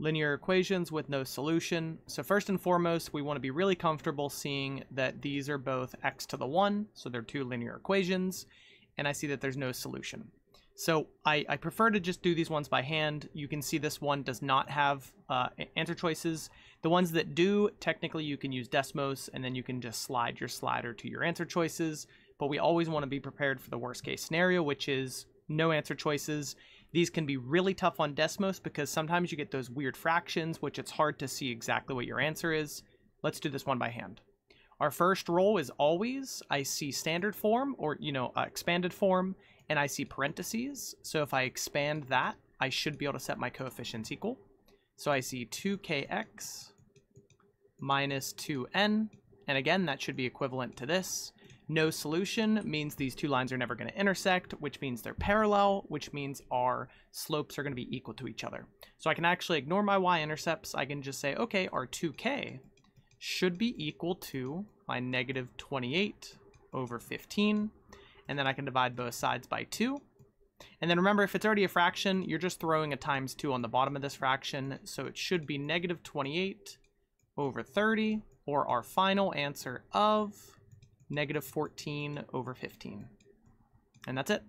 linear equations with no solution. So first and foremost, we want to be really comfortable seeing that these are both x to the 1, so they're two linear equations, and I see that there's no solution. So I, I prefer to just do these ones by hand. You can see this one does not have uh, answer choices. The ones that do, technically you can use Desmos, and then you can just slide your slider to your answer choices, but we always want to be prepared for the worst case scenario, which is no answer choices. These can be really tough on Desmos because sometimes you get those weird fractions, which it's hard to see exactly what your answer is. Let's do this one by hand. Our first roll is always, I see standard form or, you know, uh, expanded form, and I see parentheses. So if I expand that, I should be able to set my coefficients equal. So I see 2kx minus 2n, and again, that should be equivalent to this. No solution means these two lines are never going to intersect, which means they're parallel, which means our slopes are going to be equal to each other. So I can actually ignore my y-intercepts. I can just say, okay, our 2k should be equal to my negative 28 over 15. And then I can divide both sides by 2. And then remember, if it's already a fraction, you're just throwing a times 2 on the bottom of this fraction. So it should be negative 28 over 30, or our final answer of negative 14 over 15. And that's it.